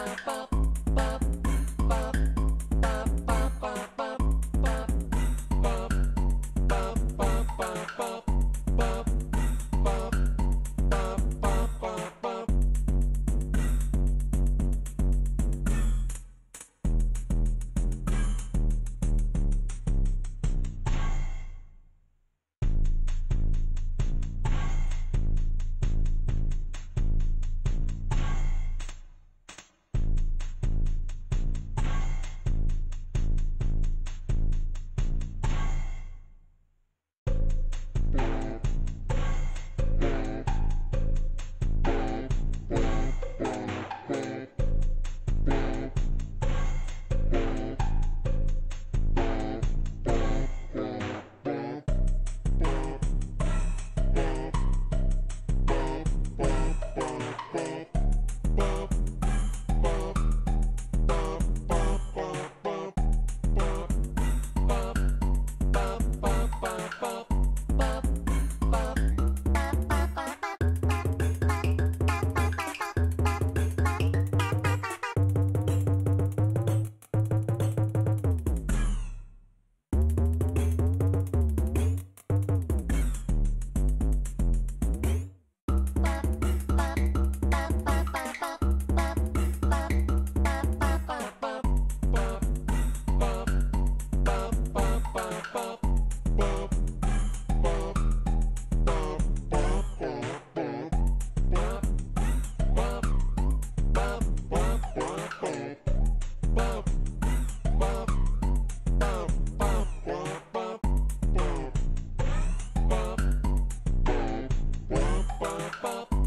ba ba 宝宝。